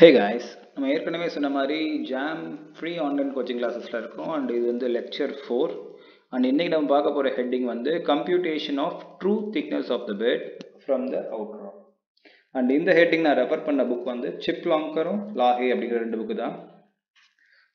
Hey guys நம்ம ஏற்கனவே சொன்ன மாதிரி ஜாம் ஃப்ரீ ஆன்லைன் கோச்சிங் கிளாஸஸில் இருக்கும். அண்ட் இது வந்து லெக்சர் ஃபோர் அண்ட் இன்றைக்கி நம்ம பார்க்க போகிற ஹெட்டிங் வந்து computation of true thickness of the bed from the out and இந்த ஹெட்டிங் நான் ரெஃபர் பண்ண புக் வந்து சிப் லாங்கரும் லாஹே அப்படிங்கிற ரெண்டு புக்கு தான்.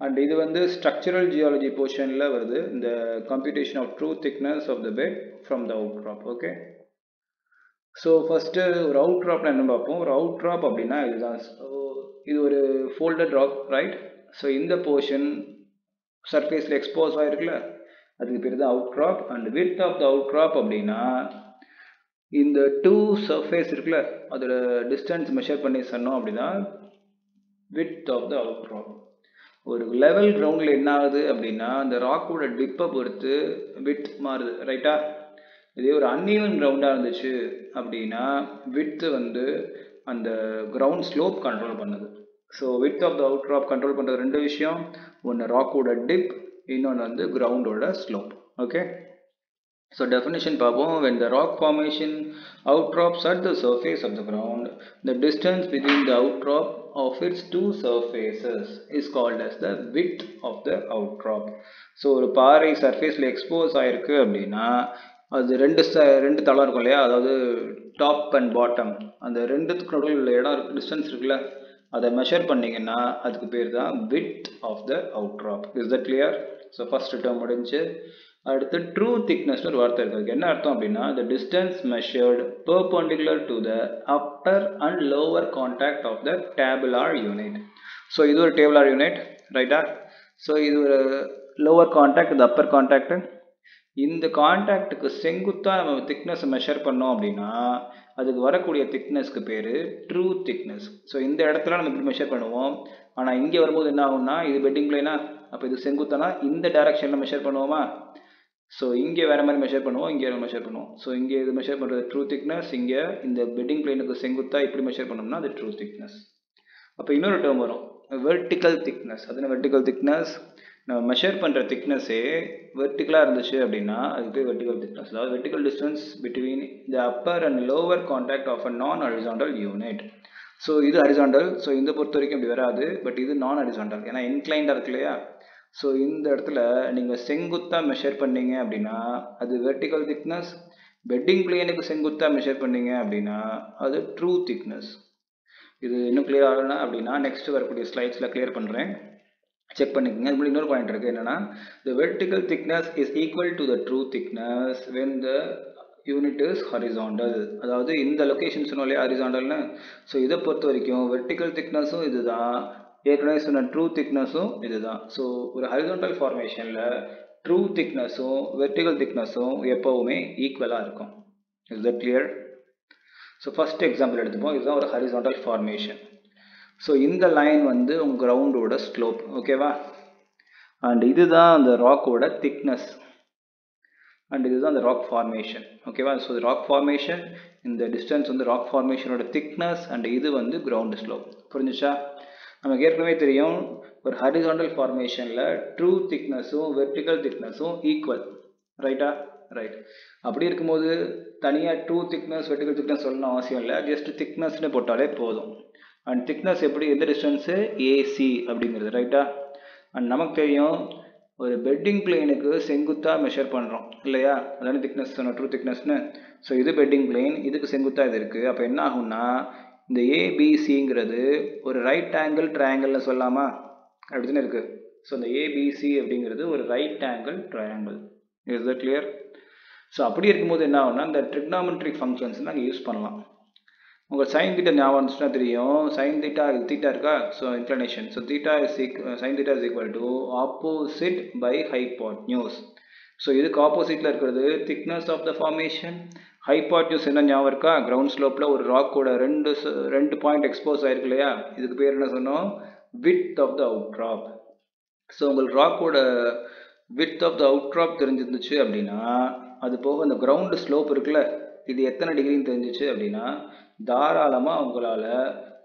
அண்ட் இது வந்து ஸ்ட்ரக்சரல் ஜியாலஜி போர்ஷனில் வருது. இந்த computation of true thickness of the bed from the outcrop okay so first ஒரு அவுட் ட்ராப்னா என்ன பார்ப்போம்? ஒரு அவுட் ட்ராப் அப்படின்னா இதுதான். ஸோ இது ஒரு ஃபோல்டட் ராக் ரைட் ஸோ இந்த போர்ஷன் சர்ஃபேஸில் எக்ஸ்போஸ் ஆகிருக்குல்ல அதுக்கு பேர் தான் outcrop and width of the outcrop அப்படின்னா இந்த டூ சர்ஃபேஸ் இருக்குல்ல அதோட டிஸ்டன்ஸ் மெஷர் பண்ணி சொன்னோம் அப்படின்னா width of the out drop ஒரு லெவல் கிரவுண்டில் என்ன ஆகுது அப்படின்னா அந்த ராக்கோட டிப்பை பொறுத்து வித் மாறுது ரைட்டா இதே ஒரு அன்ஈவன் கிரவுண்டாக இருந்துச்சு அப்படின்னா வித்து வந்து அந்த கிரவுண்ட் ஸ்லோப் கண்ட்ரோல் பண்ணுது. So width of the outcrop control பண்ணுறது ரெண்டு விஷயம். ஒன்று ராக்கோட டிப் இன்னொன்று வந்து கிரவுண்டோட ஸ்லோப் ஓகே ஸோ டெஃபினேஷன் பார்ப்போம். When the rock formation outcrops at the surface of the ground the distance between the outcrop of its two surfaces is called as the width of the outcrop so ஒரு பாறை சர்ஃபேஸில் expose ஆயிருக்கு அப்படின்னா அது ரெண்டு ச ரெண்டு தளம் இருக்கும் இல்லையா? அதாவது டாப் அண்ட் பாட்டம் அந்த ரெண்டுத்துக்கு நடுவில் உள்ள இடம் இருக்கு டிஸ்டன்ஸ் இருக்குல்ல? அதை மெஷர் பண்ணிங்கன்னா அதுக்கு பேர் தான் width of the outcrop is that clear so first term முடிஞ்சு அடுத்து ட்ரூ திக்னஸ்னு ஒரு வார்த்தை இருக்குது அதுக்கு என்ன அர்த்தம் அப்படின்னா the distance measured perpendicular to the upper and lower contact of the tabular unit so இது ஒரு டேபிளார் யூனிட் ரைட்டா ஸோ இது ஒரு லோவர் கான்டாக்ட் இது அப்பர் கான்டாக்ட் இந்த கான்டாக்டுக்கு செங்குத்தாக நம்ம திக்னஸ் மெஷர் பண்ணோம் அப்படின்னா அதுக்கு வரக்கூடிய திக்னஸ்க்கு பேர் ட்ரூ திக்னஸ் ஸோ இந்த இடத்துல நம்ம இப்படி மெஷர் பண்ணுவோம். ஆனால் இங்கே வரும்போது என்ன ஆகும்னா இது பெட்டிங் பிளேனா அப்போ இது செங்குத்தானா? இந்த டைரக்ஷனில் மெஷர் பண்ணுவோமா? ஸோ இங்கே வேறு மாதிரி மெஷர் பண்ணுவோம் இங்கே மெஷர் பண்ணுவோம். ஸோ இங்கே இது மெஷர் பண்ணுறது ட்ரூ திக்னஸ் இங்கே இந்த பெட்டிங் பிளேனுக்கு செங்குத்தாக இப்படி மெஷர் பண்ணோம்னா அது ட்ரூ திக்னஸ் அப்போ இன்னொரு டேர்ம் வரும் வெர்டிக்கல் திக்னஸ் அது வெர்டிக்கல் திக்னஸ் நம்ம மெஷர் பண்ணுற திக்னஸ்ஸே வெர்டிக்கலாக இருந்துச்சு அப்படின்னா அது பேர் வெர்டிக்கல் திக்னஸ் அதாவது vertical distance between the upper and lower contact of a non horizontal unit so இது ஹரிசாண்டல் ஸோ இந்த பொறுத்த வரைக்கும் இப்படி வராது. பட் இது நான் ஹரிசாண்டல் ஏன்னா இன்க்ளைண்டாக இருக்கு இல்லையா? ஸோ இந்த இடத்துல நீங்கள் செங்குத்தாக மெஷர் பண்ணீங்க அப்படின்னா அது வெர்டிக்கல் திக்னஸ் பெட்டிங் பிளேனுக்கு செங்குத்தாக மெஷர் பண்ணீங்க அப்படின்னா அது ட்ரூ திக்னஸ் இது இன்னும் கிளியர் ஆகலைன்னா அப்படின்னா நெக்ஸ்ட் வரக்கூடிய ஸ்லைட்ஸில் கிளியர் பண்ணுறேன் செக் பண்ணிக்கோங்க. இது இன்னொரு பாயிண்ட் இருக்குது என்னென்னா the vertical thickness is equal to the true thickness when the unit is horizontal அதாவது இந்த லொக்கேஷன் சொன்னோம் இல்லையா? ஹரிசாண்டல்னு ஸோ இதை பொறுத்த வரைக்கும் வெர்டிக்கல் திக்னஸும் இதுதான். ஏற்கனவே சொன்ன ட்ரூ திக்னஸும் இதுதான். ஸோ ஒரு ஹரிசாண்டல் ஃபார்மேஷனில் ட்ரூ திக்னஸும் வெர்டிக்கல் திக்னஸும் எப்போவுமே ஈக்குவலாக இருக்கும். Is the clear so first example எடுத்துப்போம். இதுதான் ஒரு ஹரிசாண்டல் ஃபார்மேஷன் ஸோ இந்த லைன் வந்து உங்கள் கிரவுண்டோட ஸ்லோப் ஓகேவா அண்ட் இதுதான் அந்த ராக்கோட திக்னஸ் அண்ட் இதுதான் அந்த ராக் ஃபார்மேஷன் ஓகேவா ஸோ ராக் ஃபார்மேஷன் இந்த டிஸ்டன்ஸ் வந்து ராக் ஃபார்மேஷனோட திக்னஸ் அண்ட் இது வந்து கிரவுண்ட் ஸ்லோப் புரிஞ்சுச்சா? நமக்கு ஏற்கனவே தெரியும் ஒரு ஹரிசாண்டல் ஃபார்மேஷனில் ட்ரூ திக்னஸும் வெர்டிக்கல் திக்னஸும் ஈக்குவல் ரைட்டா ரைட் அப்படி இருக்கும்போது தனியாக ட்ரூ திக்னஸ் வெர்டிக்கல் திக்னஸ் சொல்லணும் அவசியம் இல்லை. ஜஸ்ட் திக்னஸ்னு போட்டாலே போதும். அண்ட் திக்னஸ் எப்படி எந்த டிஸ்டன்ஸு ஏசி அப்படிங்கிறது ரைட்டா அண்ட் நமக்கு தெரியும் ஒரு பெட்டிங் பிளெயினுக்கு செங்குத்தாக மெஷர் பண்ணுறோம் இல்லையா? அதான திக்னஸ் சொன்ன ட்ரூ திக்னஸ்னு ஸோ இது பெட்டிங் பிளெயின் இதுக்கு செங்குத்தாக இது இருக்குது அப்போ என்ன ஆகும்னா இந்த ஏபிசிங்கிறது ஒரு ரைட் ஆங்கிள் ட்ரையாங்கிள்னு சொல்லாமா? அப்படின்னு இருக்குது ஸோ இந்த ஏபிசி அப்படிங்கிறது ஒரு right angle triangle is the clear so அப்படி இருக்கும்போது என்ன ஆகும்னா இந்த ட்ரிக்னாமெட்ரிக் ஃபங்க்ஷன்ஸ் நாங்கள் யூஸ் பண்ணலாம். உங்கள் சைன் தீட்டா ஞாபகம் இருந்துச்சுன்னா தெரியும். சைன் தீட்டா தீட்டா இருக்கா? So inclination so theta is ஈக் sine theta is equal to opposite by hypotenuse so இதுக்கு ஆப்போசிட்டில் இருக்கிறது thickness of the formation hypotenuse என்ன ஞாபகம் இருக்கா? கிரவுண்ட் ஸ்லோப்பில் ஒரு ராக்கோட ரெண்டு ரெண்டு பாயிண்ட் எக்ஸ்போஸ் ஆயிருக்கு இல்லையா? இதுக்கு பேர் என்ன சொன்னோம்? Width of the outcrop so உங்களுக்கு ராக்கோட width of the out drop தெரிஞ்சிருந்துச்சு அப்படின்னா அது போக அந்த கிரவுண்டு ஸ்லோப் இருக்குல்ல இது எத்தனை டிகிரின்னு தெரிஞ்சிச்சு அப்படின்னா தாராளமாக உங்களால்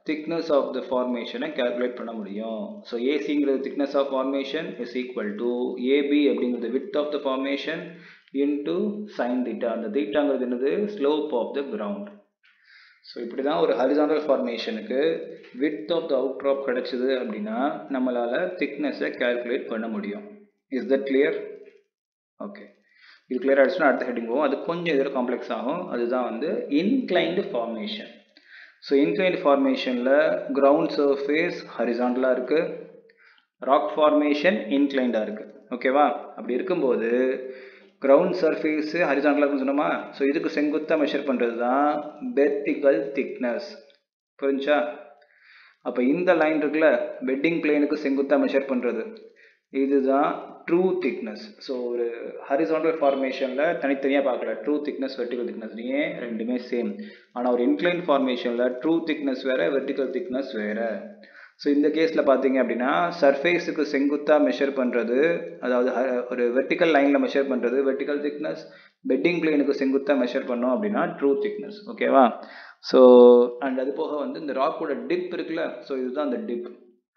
திக்னஸ் ஆஃப் த ஃபார்மேஷனை கேல்குலேட் பண்ண முடியும். So ஏசிங்கிறது thickness of formation is equal to AB அப்படிங்கிறது width of the formation into sine theta அந்த தீட்டாங்கிறது என்னது? Slope of the ground so இப்படி தான் ஒரு horizontal ஃபார்மேஷனுக்கு width of the out crop கிடச்சிது அப்படின்னா நம்மளால் திக்னஸை கேல்குலேட் பண்ண முடியும். இஸ் தட் கிளியர் ஓகே இது கிளியர் ஆகிடுச்சுன்னா அடுத்த ஹெட்டிங் போகும். அது கொஞ்சம் இதில் காம்ப்ளெக்ஸ் ஆகும். அதுதான் வந்து இன்க்ளைன்டு ஃபார்மேஷன் ஸோ இன்க்ளைன்டு ஃபார்மேஷனில் கிரவுண்ட் சர்ஃபேஸ் ஹரிசாண்டலாக இருக்குது ராக் ஃபார்மேஷன் இன்க்ளைண்டாக இருக்குது ஓகேவா அப்படி இருக்கும்போது கிரவுண்ட் சர்ஃபேஸு ஹரிசாண்டலாக இருக்குன்னு சொன்னோமா? ஸோ இதுக்கு செங்குத்தாக மெஷர் பண்ணுறது தான் வெர்டிக்கல் திக்னஸ் புரிஞ்சா? அப்போ இந்த லைன் இருக்குல்ல பெட்டிங் பிளேனுக்கு செங்குத்தாக மெஷர் பண்ணுறது இதுதான் ட்ரூ திக்னஸ் ஸோ ஒரு ஹரிசாண்டல் ஃபார்மேஷனில் தனித்தனியாக பார்க்கல. ட்ரூ திக்னஸ் வெர்டிக்கல் திக்னஸ்லேயே ரெண்டுமே சேம் ஆனால் ஒரு இன்க்ளைன் ஃபார்மேஷனில் ட்ரூ திக்னஸ் வேறு வெர்டிக்கல் திக்னஸ் வேறு. ஸோ இந்த கேஸில் பார்த்தீங்க அப்படின்னா சர்ஃபேஸுக்கு செங்குத்தாக மெஷர் பண்ணுறது அதாவது ஒரு வெர்டிக்கல் லைனில் மெஷர் பண்ணுறது வெர்டிக்கல் திக்னஸ் பெட்டிங் பிளேனுக்கு செங்குத்தாக மெஷர் பண்ணோம் அப்படின்னா ட்ரூ திக்னஸ் ஓகேவா ஸோ அண்ட் அது போக வந்து இந்த ராக்கோட டிப் இருக்குல்ல? ஸோ இதுதான் அந்த டிப்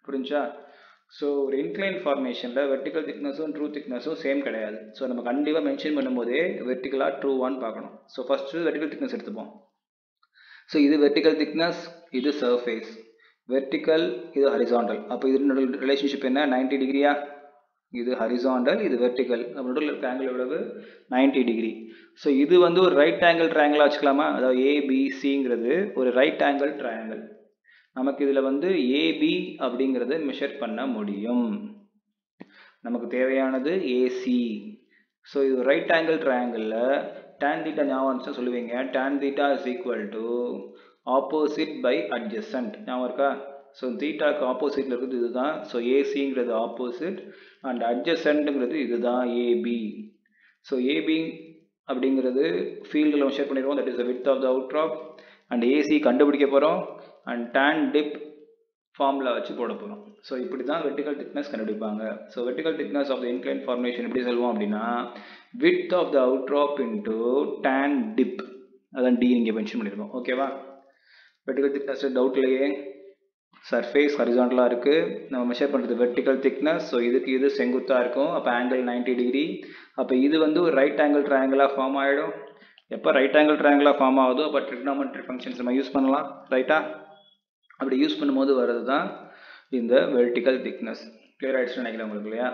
புரிஞ்சா? ஸோ ஒரு இன்க்ளைன் ஃபார்மேஷனில் வெர்டிக்கல் திக்னஸும் ட்ரூ திக்னஸும் சேம் கிடையாது. ஸோ நம்ம கண்டிப்பாக மென்ஷன் பண்ணும்போதே வெர்டிக்கலாக ட்ரூவான்னு பார்க்கணும். ஸோ ஃபஸ்ட்டு வெர்டிக்கல் திக்னஸ் எடுத்துப்போம். ஸோ இது வெர்டிக்கல் திக்னஸ் இது சர்ஃபேஸ் வெர்டிக்கல் இது ஹரிசாண்டல் அப்போ இது ரிலேஷன்ஷிப் என்ன? நைன்டி டிகிரியா இது ஹரிசாண்டல் இது வெர்டிக்கல் நம்ம நடுவில் இருக்க ஆங்கிள் எவ்வளவு? நைன்டி டிகிரி ஸோ இது வந்து ஒரு ரைட் ஆங்கிள் ட்ரையாங்கிளாக வச்சுக்கலாமா? அதாவது ஏபிசிங்கிறது ஒரு ரைட் ஆங்கிள் ட்ரையாங்கிள் நமக்கு இதில் வந்து ஏபி அப்படிங்கிறத மெஷர் பண்ண முடியும். நமக்கு தேவையானது ஏசி ஸோ இது ரைட் ஆங்கிள் ட்ரையாங்கிளில் டேன் தீட்டா ஞாபகம் சொல்லுவீங்க. Tan theta is equal to opposite by adjacent ஞாபகம் இருக்கா? ஸோ தீட்டாக்கு ஆப்போசிட்டில் இருக்கிறது இதுதான். ஸோ ஏசிங்கிறது ஆப்போசிட் அண்ட் அட்ஜஸ்டன்ட்டுங்கிறது இதுதான் ஏபி ஸோ ஏபி அப்படிங்கிறது ஃபீல்டில் மெஷர் பண்ணிடுவோம் that is the width of the out drop and AC கண்டுபிடிக்க போகிறோம் அண்ட் டேன் டிப் ஃபார்முலா வச்சு போட போகிறோம் ஸோ இப்படி தான் வெர்டிக்கல் திக்னஸ் கண்டுபிடிப்பாங்க. So vertical thickness of the incline formation எப்படி சொல்லுவோம் அப்படின்னா width of the out drop into tan dip அதான் டி இங்கே மென்ஷன் பண்ணியிருக்கோம் ஓகேவா வெர்டிக்கல் திக்னஸ் டவுட் இல்லையே. சர்ஃபேஸ் ஹரிசாண்டலாக இருக்குது நம்ம மெஷர் பண்ணுறது வெர்டிக்கல் திக்னஸ் ஸோ இதுக்கு இது செங்குத்தாக இருக்கும். அப்போ ஆங்கிள் நைன்டி டிகிரி அப்போ இது வந்து ஒரு ரைட் ஆங்கிள் ட்ரையாங்கிளாக ஃபார்ம் ஆகிடும் எப்போ ரைட் ஆங்கிள் ட்ரையாங்கிளாக ஃபார்ம் ஆகுதோ அப்போ ட்ரிக்னாமெட்ரி ஃபங்க்ஷன்ஸ் நம்ம யூஸ் பண்ணலாம். ரைட்டா அப்படி யூஸ் பண்ணும்போது வர்றது தான் இந்த வெர்டிக்கல் திக்னஸ் கிளியர் ஆகிடுச்சுன்னு நினைக்கிறேன் உங்களுக்கு இல்லையா?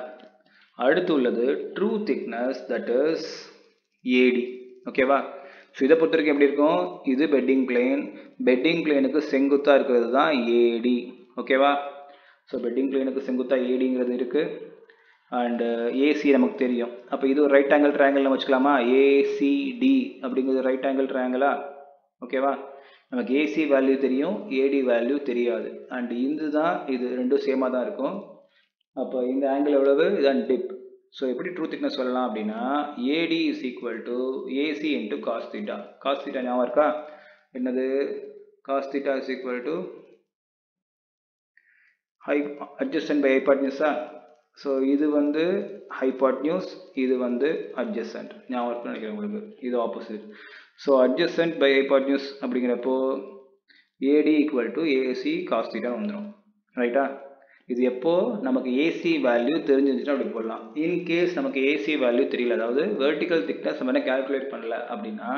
அடுத்து உள்ளது true thickness that is AD ஓகேவா ஸோ இதை பொறுத்த வரைக்கும் எப்படி இருக்கும்? இது பெட்டிங் பிளேன் பெட்டிங் பிளேனுக்கு செங்குத்தாக இருக்கிறது தான் ஏடி ஓகேவா ஸோ பெட்டிங் பிளேனுக்கு செங்குத்தாக ஏடிங்கிறது இருக்குது அண்டு ஏசி uh, நமக்கு தெரியும். அப்போ இது ஒரு ரைட் ஆங்கிள் ட்ரையாங்கிள் வச்சுக்கலாமா? ஏசிடி அப்படிங்கிறது ரைட் ஆங்கிள் ட்ரையாங்கிளா ஓகேவா நமக்கு ஏசி வேல்யூ தெரியும் ஏடி வேல்யூ தெரியாது. அண்ட் இது தான் இது ரெண்டும் சேமாக தான் இருக்கும். அப்போ இந்த ஆங்கிள் எவ்வளவு? இதான் டிப் ஸோ எப்படி ட்ரூ திக்னஸ் சொல்லலாம் அப்படின்னா AD is equal to AC into cos theta cos theta ஞாபகம் இருக்கா? என்னது? Cos theta is equal to high adjacent by ஹைபாட்னியூஸா ஸோ இது வந்து ஹைபாட்னியூஸ் இது வந்து அட்ஜஸ்டன்ட் ஞாபகம் நினைக்கிறேன் உங்களுக்கு. இது opposite so adjacent by hypotenuse அப்படிங்கிறப்போ AD equal to AC cos theta வந்துடும் ரைட்டா இது எப்போ? நமக்கு ஏசி வேல்யூ தெரிஞ்சிருந்துச்சுன்னா அப்படி போடலாம். இன்கேஸ் நமக்கு ஏசி வேல்யூ தெரியல அதாவது வெர்டிக்கல் திக்னஸ் நம்ம என்ன கேல்குலேட் பண்ணல அப்படின்னா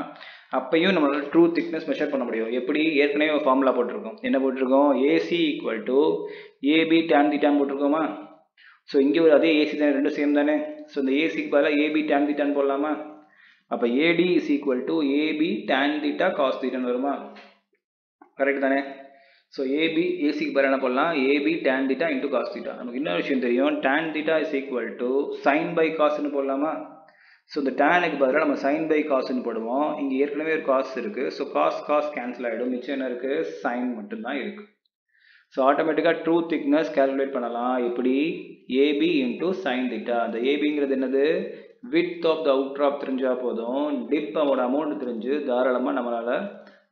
அப்பையும் நம்மளால் ட்ரூ திக்னஸ் மெஷர் பண்ண முடியும். எப்படி? ஏற்கனவே ஃபார்முலா போட்டிருக்கோம். என்ன போட்டிருக்கோம்? AC equal to AB tan தீட்டான் போட்டிருக்கோமா? ஸோ இங்கே ஒரு அதே ஏசி தானே ரெண்டும் சேம் தானே? ஸோ இந்த ஏசிக்கு பதிலாக ஏபி டேன் தீட்டான் போடலாமா? அப்போ AD is equal to AB tan theta cos தீட்டான்னு வருமா? கரெக்ட் தானே? ஸோ ஏபி ஏசிக்கு பதிலாக என்ன பண்ணலாம் AB tan theta into cos theta நமக்கு இன்னொரு விஷயம் தெரியும். Tan theta is equal to sine by காஸ்ன்னு போடலாமா? ஸோ இந்த டேனுக்கு பதிலாக நம்ம சைன் பை காஸ்ன்னு போடுவோம். இங்கே ஏற்கனவே ஒரு காஸ் இருக்குது ஸோ காஸ் காஸ் கேன்சல் ஆகிடும் மிச்சம் என்ன இருக்குது சைன் மட்டும்தான் இருக்குது ஸோ ஆட்டோமேட்டிக்காக ட்ரூ திக்னஸ் கேல்குலேட் பண்ணலாம். எப்படி ஏபி இன்டூ சைன் திட்டா அந்த ஏபிங்கிறது என்னது? Width of the out drop தெரிஞ்சால் போதும். டிப் அவனோட அமௌண்ட் தெரிஞ்சு தாராளமாக நம்மளால்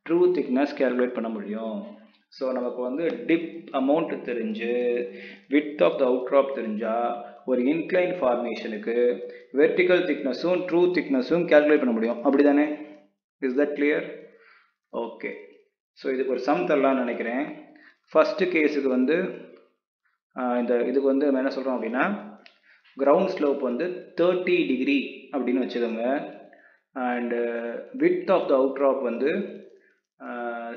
ட்ரூ திக்னஸ் கேல்குலேட் பண்ண முடியும். ஸோ நமக்கு வந்து டிப் அமௌண்ட் தெரிஞ்சு width of the out drop தெரிஞ்சால் ஒரு இன்க்ளைன் ஃபார்மேஷனுக்கு வெர்டிக்கல் திக்னஸும் ட்ரூ திக்னஸும் கேல்குலேட் பண்ண முடியும். அப்படி தானே is that clear okay so இதுக்கு ஒரு சம் தரலான்னு நினைக்கிறேன். ஃபஸ்ட்டு கேஸுக்கு வந்து இந்த இதுக்கு வந்து நம்ம என்ன சொல்கிறோம் அப்படின்னா கிரவுண்ட் ஸ்லோப் வந்து தேர்ட்டி டிகிரி அப்படின்னு வச்சுக்கோங்க. And width of the out drop வந்து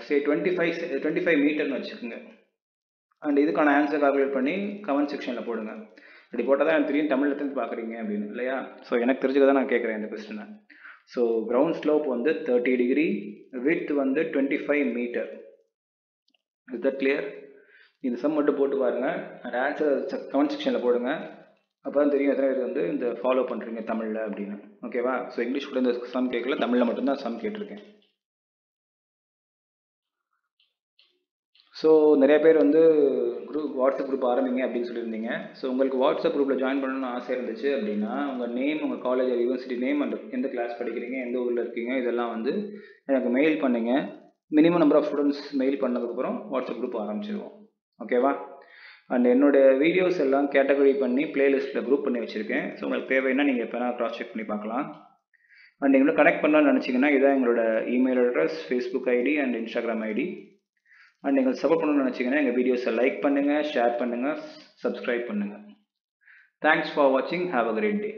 say twenty five twenty five மீட்டர்னு வச்சுக்கோங்க. அண்ட் இதுக்கான ஆன்சர் கால்குலேட் பண்ணி கமெண்ட் செக்ஷனில் போடுங்க. இப்படி போட்டால் தான் எனக்கு தெரியும் தமிழ் எடுத்து பார்க்குறீங்க அப்படின்னு இல்லையா? ஸோ எனக்கு தெரிஞ்சுக்க தான் நான் கேட்குறேன் இந்த கொஸ்டினை ஸோ கிரவுண்ட் ஸ்லோப் வந்து தேர்ட்டி டிகிரி வித் வந்து twenty five metre is that clear இந்த சம் மட்டும் போட்டு பாருங்கள் அண்ட் ஆன்சர் கமெண்ட் செக்ஷனில் போடுங்க. அப்போ தான் தெரியும் எத்தனை பேர் வந்து இந்த ஃபாலோ பண்ணுறீங்க தமிழில் அப்படின்னு. ஓகேவா ஸோ இங்கிலீஷ் கூட இந்த சம் கேட்கல தமிழில் மட்டும்தான் சம் கேட்டிருக்கேன். ஸோ நிறைய பேர் வந்து குரூப் வாட்ஸ்அப் குரூப் ஆரம்பிங்க அப்படின்னு சொல்லியிருந்தீங்க. ஸோ உங்களுக்கு வாட்ஸ்அப் குரூப்பில் ஜாயின் பண்ணணும்னு ஆசை இருந்துச்சு அப்படின்னா உங்கள் நேம் உங்கள் காலேஜ் யூனிவர்சிட்டி நேம் அந்த எந்த கிளாஸ் படிக்கிறீங்க எந்த ஊரில் இருக்கீங்க இதெல்லாம் வந்து எனக்கு மெயில் பண்ணுங்கள் minimum number of students mail பண்ணதுக்கப்புறம் வாட்ஸ்அப் குரூப் ஆரம்பிச்சிருவோம். ஓகேவா அண்ட் என்னோட வீடியோஸ் எல்லாம் கேட்டகரி பண்ணி பிளேலிஸ்ட்டில் குரூப் பண்ணி வச்சுருக்கேன். ஸோ உங்களுக்கு தேவைன்னா நீங்கள் எப்போனா க்ராஸ் செக் பண்ணி பார்க்கலாம். அண்ட் எங்களை கனெக்ட் பண்ணலாம்னு நினச்சிங்கன்னா இதான் எங்களோட email address Facebook ID and Instagram ID and எங்களுக்கு சப்போர்ட் பண்ணணும்னு நினச்சிங்கன்னா எங்கள் வீடியோஸை லைக் பண்ணுங்கள் ஷேர் பண்ணுங்கள் சப்ஸ்கிரைப் பண்ணுங்கள் தேங்க்ஸ் ஃபார் வாட்சிங் ஹாவ் அ கிரேட் டே